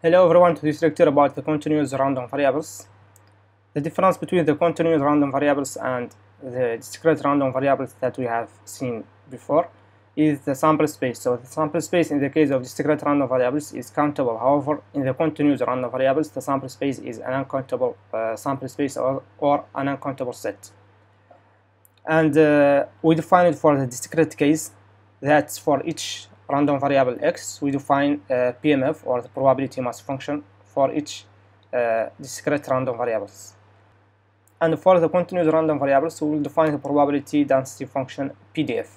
Hello everyone to this lecture about the continuous random variables. The difference between the continuous random variables and the discrete random variables that we have seen before is the sample space. So the sample space in the case of discrete random variables is countable. However, in the continuous random variables, the sample space is an uncountable uh, sample space or, or an uncountable set. And uh, we define it for the discrete case that for each random variable x, we define uh, PMF or the probability mass function for each uh, discrete random variables. And for the continuous random variables, we will define the probability density function PDF.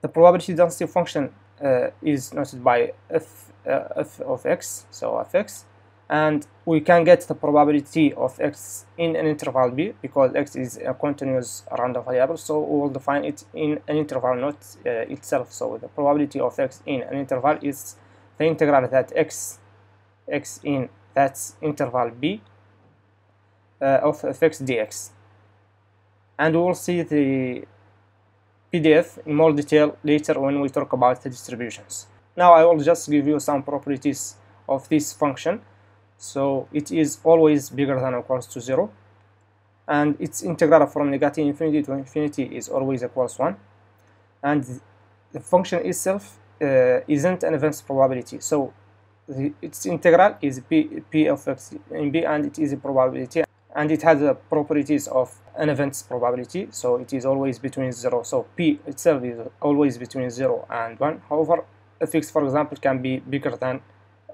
The probability density function uh, is noted by f, uh, f of x, so fx, and we can get the probability of x in an interval b because x is a continuous random variable so we will define it in an interval not uh, itself. So the probability of x in an interval is the integral that x x in that interval b uh, of fx dx. And we will see the PDF in more detail later when we talk about the distributions. Now I will just give you some properties of this function so it is always bigger than or equals to 0 and its integral from negative infinity to infinity is always equals 1 and the function itself uh, isn't an event probability. So the, its integral is p, p of x in b and it is a probability. And it has the properties of an event's probability. So it is always between 0 so p itself is always between 0 and 1 however fx for example can be bigger than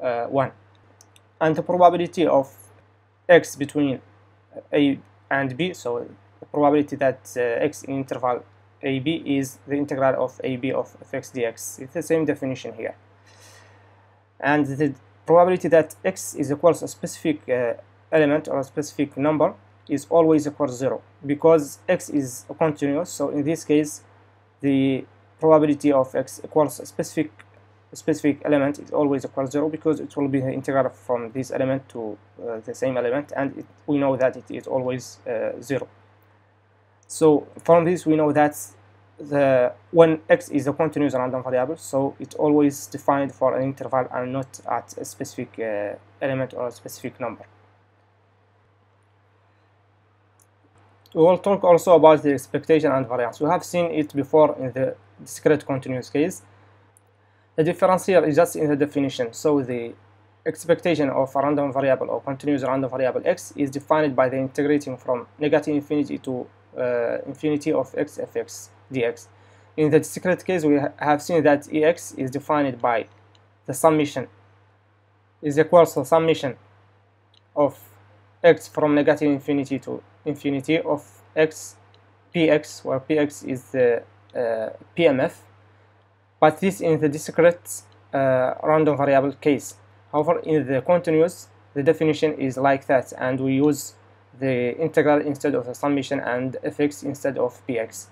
uh, 1 and the probability of x between a and b so the probability that uh, x in interval ab is the integral of ab of fx dx. It's the same definition here. And the probability that x is equals a specific uh, element or a specific number is always equal to 0 because x is continuous so in this case the probability of x equals a specific specific element is always equal to 0 because it will be the integral from this element to uh, the same element and it, we know that it is always uh, 0. So from this we know that the when x is a continuous random variable so it's always defined for an interval and not at a specific uh, element or a specific number. We will talk also about the expectation and variance. We have seen it before in the discrete continuous case the difference here is just in the definition. So the expectation of a random variable or continuous random variable x is defined by the integrating from negative infinity to uh, infinity of x fx dx. In the discrete case, we ha have seen that ex is defined by the summation is equal to summation of x from negative infinity to infinity of x px, where px is the uh, PMF but this in the discrete uh, random variable case. However, in the continuous, the definition is like that, and we use the integral instead of the summation and fx instead of px.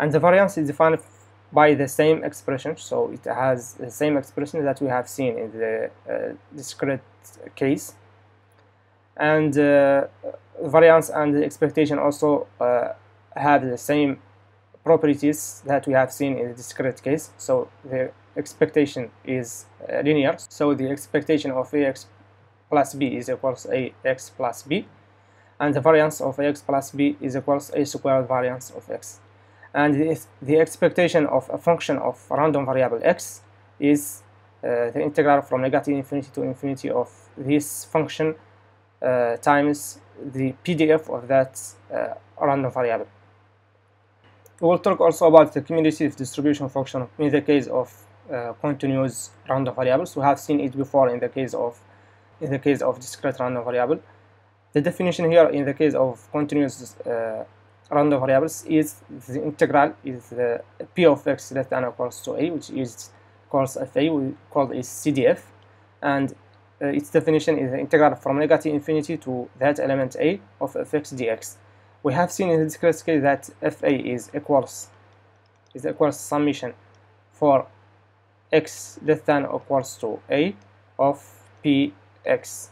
And the variance is defined by the same expression, so it has the same expression that we have seen in the uh, discrete case. And uh, variance and the expectation also uh, have the same properties that we have seen in the discrete case. So the expectation is uh, linear. So the expectation of ax plus b is equals ax plus b. And the variance of ax plus b is equals a squared variance of x. And the, the expectation of a function of random variable x is uh, the integral from negative infinity to infinity of this function uh, times the PDF of that uh, random variable. We will talk also about the cumulative distribution function in the case of uh, continuous random variables. We have seen it before in the case of in the case of discrete random variable. The definition here in the case of continuous uh, random variables is the integral is the p of x less than or equals to a, which is called fa, we call it CDF, and uh, its definition is the integral from negative infinity to that element a of fx dx we have seen in this case that fa is equals is equals summation for x less than or equals to a of px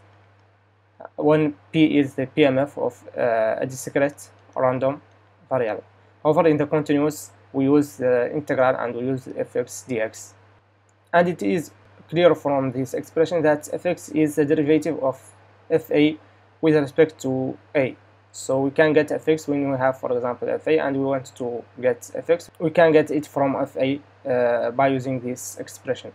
when p is the pmf of uh, a discrete random variable. However in the continuous we use the integral and we use fx dx and it is clear from this expression that fx is the derivative of fa with respect to a so we can get fx when we have for example fa and we want to get fx we can get it from fa uh, by using this expression